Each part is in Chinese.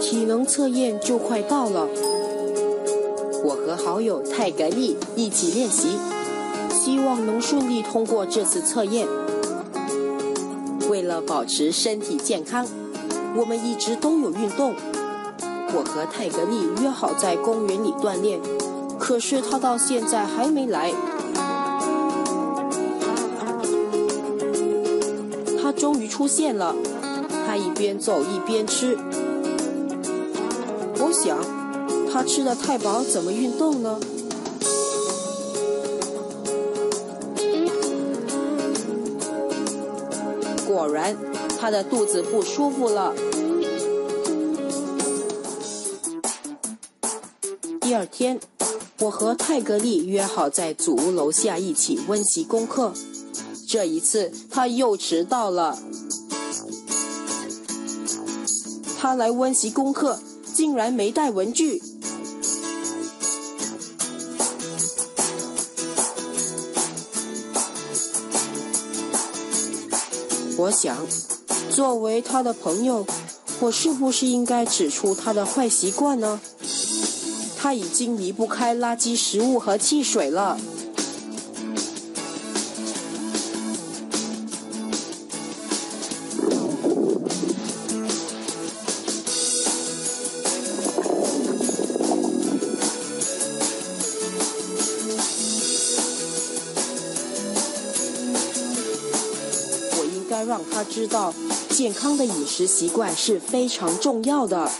体能测验就快到了，我和好友泰格利一起练习，希望能顺利通过这次测验。为了保持身体健康，我们一直都有运动。我和泰格利约好在公园里锻炼，可是他到现在还没来。他终于出现了，他一边走一边吃。我想，他吃的太饱，怎么运动呢？果然，他的肚子不舒服了。第二天，我和泰格利约好在祖屋楼下一起温习功课。这一次，他又迟到了。他来温习功课。竟然没带文具！我想，作为他的朋友，我是不是应该指出他的坏习惯呢？他已经离不开垃圾食物和汽水了。我应该让他知道，健康的饮食习惯是非常重要的。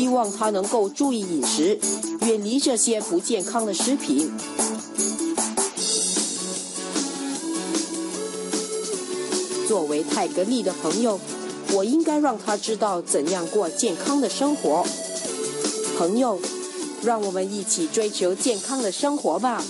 希望他能够注意饮食，远离这些不健康的食品。作为泰格利的朋友，我应该让他知道怎样过健康的生活。朋友，让我们一起追求健康的生活吧。